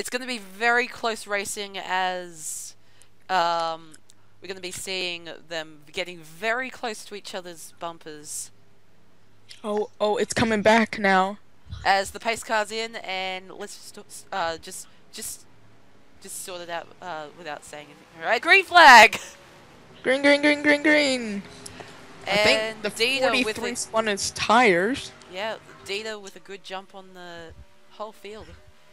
it's going to be very close racing as um, we're going to be seeing them getting very close to each other's bumpers Oh, oh, it's coming back now. as the pace car's in and let's just uh, just just just sort it out uh, without saying anything. All right, green flag. Green, green, green, green, green. I think And the Dita with 43 a, spun his tires. yeah, Dita with a good jump on the whole field.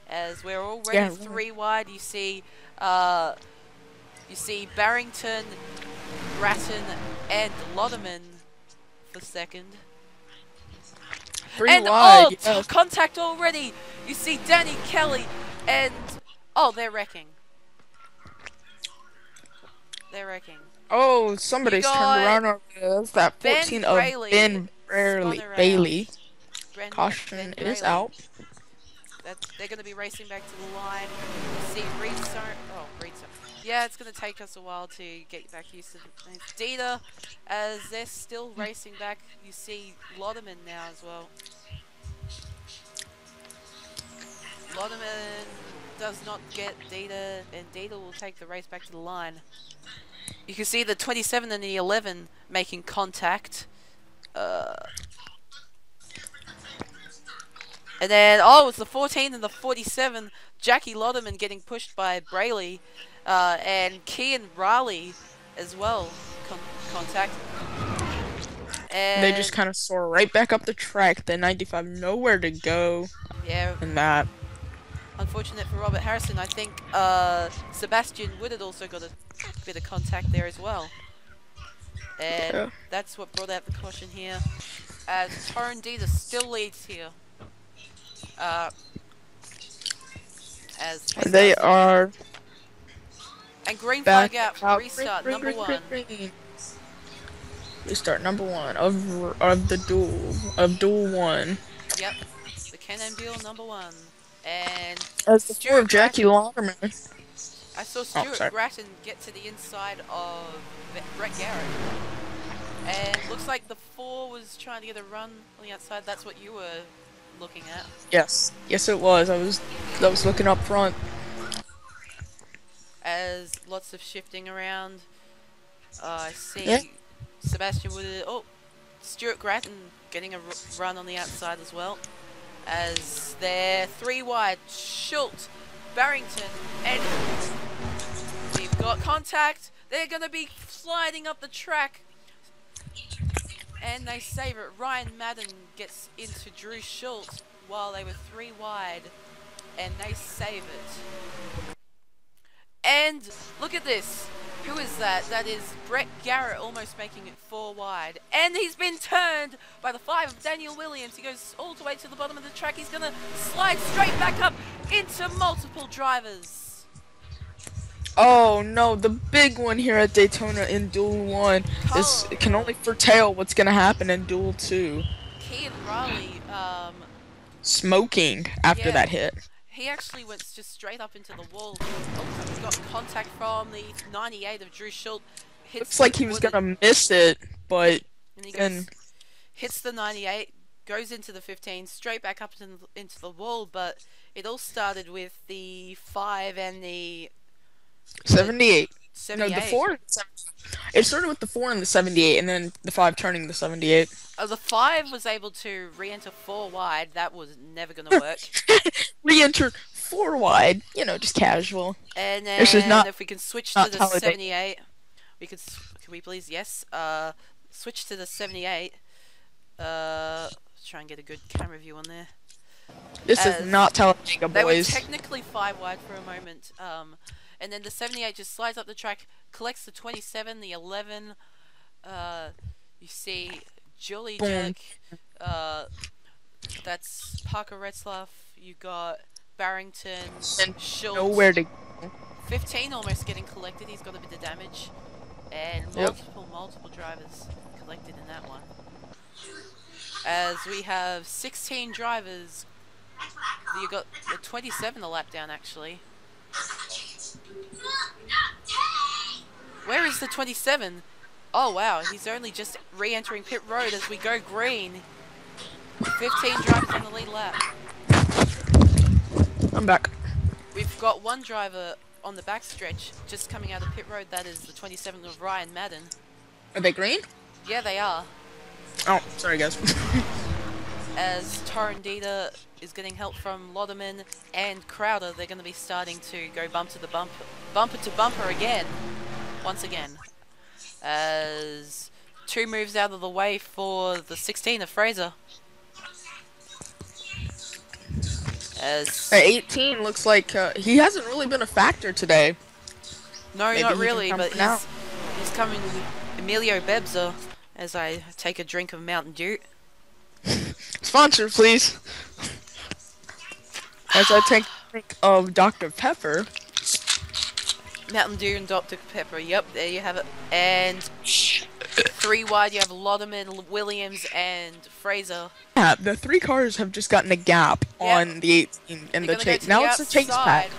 As we're already Yeah, three wide, you see, uh, you see Barrington, Grattan, and Lotterman for second. Three and wide. oh, t- yes. contact already. You see Danny Kelly and oh, they're wrecking. They're wrecking. Oh, somebody's turned around over there. That's that Ben 14 of Braley Ben Braley. spun around. Bailey. Caution Ben is out. That they're going to be racing back to the line. See Reed. Oh, Reed. Yeah, it's going to take us a while to get back used to the. Dita, as they're still racing back, you see Lotterman now as well. Lotterman does not get Dita, and Dita will take the race back to the line. You can see the 27 and the 11 making contact. Uh, and then, oh, it's the 14 and the 47. Jackie Lotterman getting pushed by Brayley. Uh, and Kian Raleigh as well. Con- contact. And They just kind of soar right back up the track. The 95 nowhere to go yeah, in that. unfortunate for Robert Harrison. I think uh, Sebastian Wood had also got a bit of contact there as well. And Yeah. that's what brought out the caution here. As Tone Dita still leads here. Uh, as They are and green back flag out, out. restart Green, number green, one. green, green. Restart number one of of the duel of duel one. Yep, the Can Am Duel number one. And As the Stuart four of Jackie Lotterman. I saw Stuart Oh, sorry. Grattan get to the inside of Brett Garrett. And looks like the four was trying to get a run on the outside. That's what you were looking at. Yes, yes, it was. I was I was looking up front. As lots of shifting around. Uh, I see Yeah. Sebastian Wood. Oh, Stuart Grattan getting a r- run on the outside as well. As they're three wide. Schultz, Barrington, and we've got contact. They're going to be sliding up the track. And they save it. Ryan Madden gets into Drew Schultz while they were three wide. And they save it. And look at this. Who is that? That is Brett Garrett almost making it four wide. And he's been turned by the five of Daniel Williams. He goes all the way to the bottom of the track. He's going to slide straight back up into multiple drivers. Oh no, the big one here at Daytona in Duel One is can only foretell what's gonna happen in Duel Two. Kean Raleigh, um, Smoking after Yeah. that hit. he actually went just straight up into the wall. He got contact from the 98 of Drew Schultz. Looks like he was gonna miss it, but And he goes, hits the 98, goes into the 15, straight back up into the, into the wall. But it all started with the 5 and the 78. 78. No, the four. and the seven- It started with the four and the 78, and then the five turning the 78. Uh, the 5 was able to re enter 4 wide. That was never going to work. Re-enter four wide. You know, just casual. And then This is not- if we can switch not to the Talladega. 78, we could. Can we please? Yes. Uh, switch to the 78. Uh, let's try and get a good camera view on there. This As is not Talladega, They were technically five wide for a moment. Um, and then the 78 just slides up the track, collects the 27, the 11. Uh, you see Julie Boom. Jack. Uh, that's Parker Retzlaff. You got Barrington, And Schultz. Nowhere to 15 almost getting collected. He's got a bit of damage. And Yep. multiple, multiple drivers collected in that one. As we have 16 drivers. You got the 27 a lap down actually. Where is the 27? Oh wow, he's only just re-entering pit road as we go green. 15 drivers on the lead lap. I'm back. We've got one driver on the backstretch just coming out of pit road. That is the 27 of Ryan Madden. Are they green? Yeah, they are. Oh, sorry guys. As Torrendita is getting help from Lodeman and Crowder, they're going to be starting to go bump to the bump, bumper to bumper again, once again. As two moves out of the way for the 16 of Fraser. As At 18 looks like uh, he hasn't really been a factor today. no, maybe not really, but he's he's coming with Emilio Bebza. As I take a drink of Mountain Dew. Sponsor, please. As I take of Dr. Pepper. Mountain Dew and Dr. Pepper. Yep, there you have it. And three wide, you have Lodeman, Williams, and Fraser. Yeah, the three cars have just gotten a gap Yeah. on the 18 and They're the chase. Now the it's the chase pack.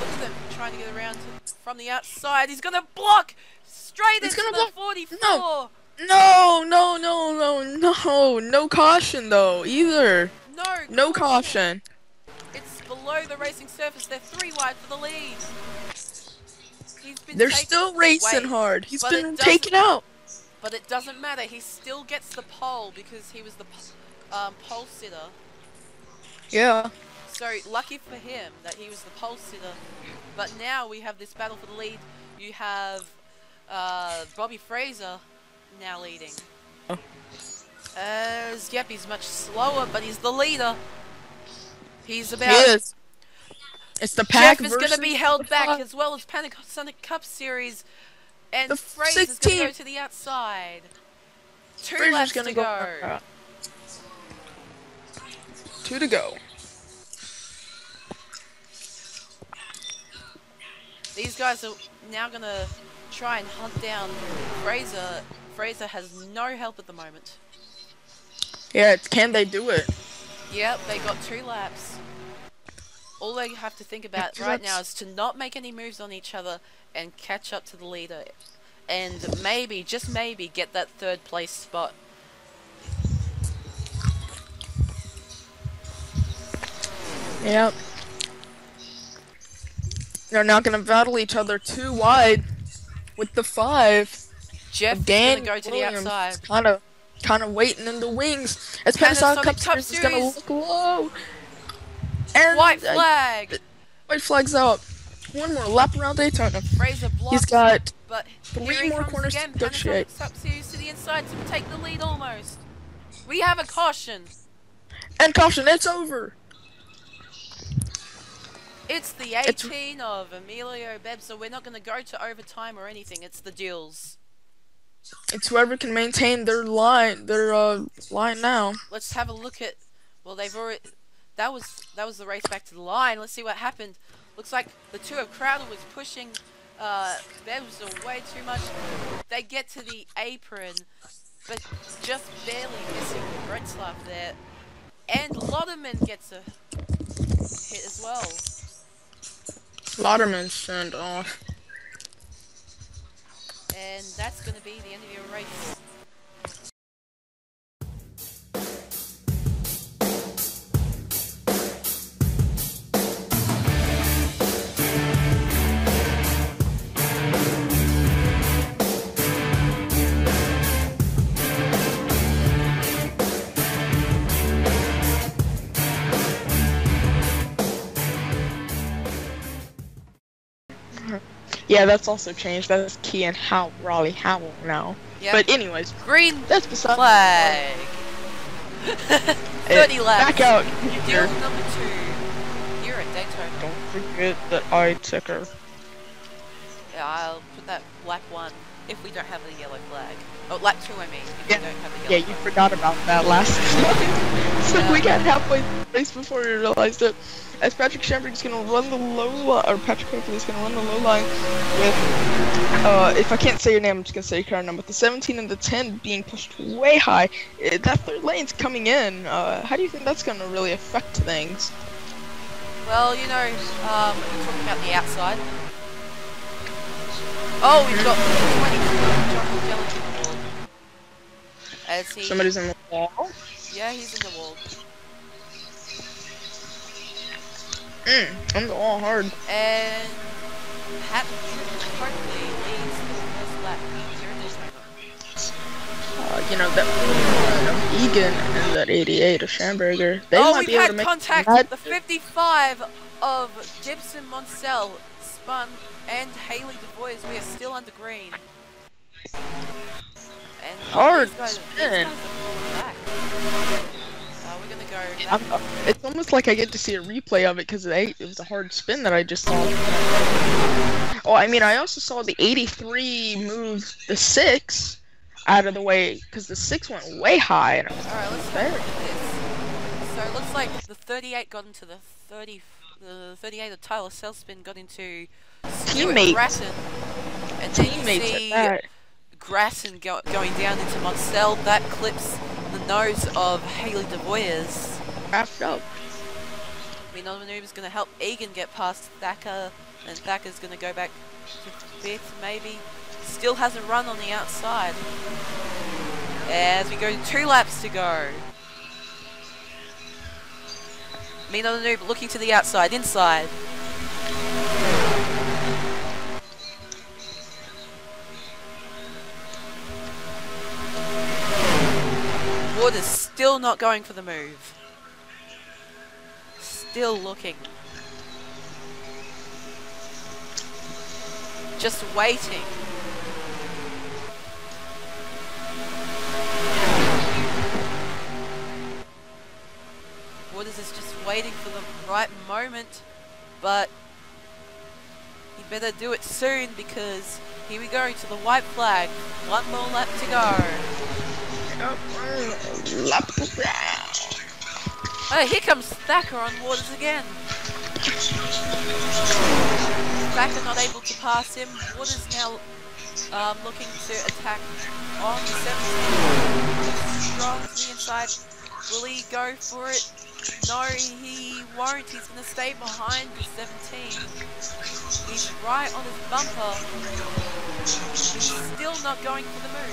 Look at them trying to get around to, from the outside. He's gonna block straight He's into gonna the block- 44. No. No, no, no, no, no, no caution though either. No, No caution. It's below the racing surface. They're three wide for the lead. He's been They're still racing hard. He's been taken out. But it doesn't matter. He still gets the pole because he was the um, pole sitter. Yeah. So lucky for him that he was the pole sitter. But now we have this battle for the lead. You have uh, Bobby Fraser now leading. Oh. As yep, he's much slower, but he's the leader. He's He about. is. It's the pack Jeff is going to be held back five. as well as Panasonic Cup Series, and The Fraser's going to go to the outside. Two Fraser's laps gonna to go. go. Two to go. These guys are now going to try and hunt down Fraser. Fraser has no help at the moment. Yeah, it's, can they do it? Yep, they got two laps. All they have to think about Two right now is to not make any moves on each other and catch up to the leader. And maybe, just maybe, get that third place spot. Yep. They're not gonna battle each other too wide with the five. Jeff Dan to go to the outside. Kind of, kind of waiting in the wings. As Panasonic Cup Cup Series is gonna look low. And White uh, flag! white flags out. One more lap around Daytona. Blocks, He's got but three more corners to again. negotiate. Panasonic Cup Series to the inside to take the lead almost. We have a caution. and caution. It's over. It's the It's- 18 of Emilio Beb, so we're not going to go to overtime or anything. It's the deals. It's whoever can maintain their line, their uh line now. Let's have a look at. Well, they've already. That was that was the race back to the line. Let's see what happened. Looks like the two of Crowder was pushing uh, Bebs way too much. They get to the apron, but just barely missing Retzlaff there. And Lodeman gets a hit as well. Lauderman sent off. And that's going to be the end of your race. Yeah, that's also changed. That's Kean How Raleigh Howell now. Yep. But anyways, Green that's beside flag. 30 laps. Back out Duel number two. You're at Daytona. Don't forget that I took her. Yeah, I'll put that lap one if we don't have the yellow flag. Oh, lap two, I mean. If Yeah. we don't have the Yeah, you flag. forgot about that last time. so Yeah. we got halfway race before we realized it. As Patrick Shambrick's gonna run the low line, or Patrick Hopefully's gonna run the low line with, uh, if I can't say your name, I'm just gonna say your car number. The 17 and the 10 being pushed way high. Uh, that third lane's coming in. Uh, how do you think that's gonna really affect things? Well, you know, um, we're talking about the outside. Oh, we've got 20 John Jellic in the wall. As he, Somebody's in the wall. yeah, he's in the wall. Mm, I'm the wall hard. And Hatton hopefully leads the first lap here in this one. Uh, you know, that uh, Egan and that 88 of Schamberger, they oh, might we've be able to had make contact. The 55 of Gibson Monsell spun and Haley DeVoys. We are still under green. And Hard these guys, these spin. guys are falling back. Uh, we're gonna go. I'm, uh, it's almost like I get to see a replay of it because it, it was a hard spin that I just saw. Oh, I mean, I also saw the 83 move the 6 out of the way because the 6 went way high. And I was Alright, let's Fair. have a look at this. So it looks like the 38 got into the 30, the 38 of Tyler Selspin got into Stuart Teammates. Grattan. And then you teammates see at go, going down into Monsell. That clips the nose of Haley DeVoyers. Wrapped up. Mino Maneuver is going to help Egan get past Thacker, and Thacker's going to go back to fifth, maybe. Still has a run on the outside. As we go two laps to go. Mino Maneuver looking to the outside, inside. Wood is still not going for the move. Still looking. Just waiting. Waters is just waiting for the right moment, but he better do it soon because here we go to the white flag. One more lap to go. Lap- Oh, here comes Thacker on Waters again. Thacker not able to pass him. Waters now um, looking to attack on the 17. Strong to the inside. Will he go for it? No, he won't. He's going to stay behind the 17. He's right on his bumper. He's still not going for the move.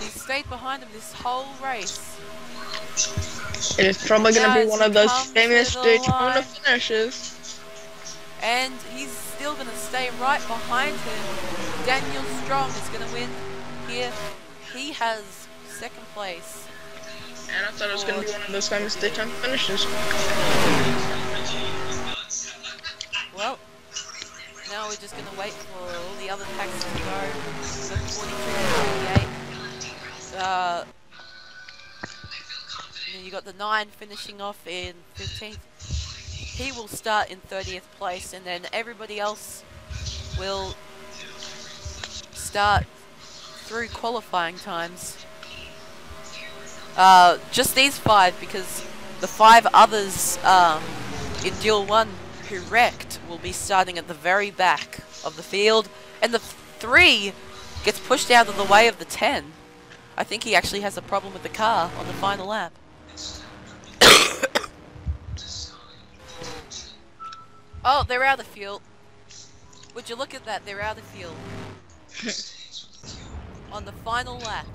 He's stayed behind him this whole race. It is probably gonna be one of those famous Daytona finishes. And he's still going to stay right behind him. Daniel Strong is going to win here. He has second place. And I thought it was gonna be one of those famous Daytona finishes. Well, now we're just going to wait for all the other packs to go. The 43 and 48. Uh, you got the 9 finishing off in 15th. He will start in 30th place, and then everybody else will start through qualifying times. Uh, just these five, because the five others um, in Duel 1 who wrecked will be starting at the very back of the field, and the three gets pushed out of the way of the 10. I think he actually has a problem with the car on the final lap. oh, they're out of fuel. Would you look at that? They're out of fuel. on the final lap.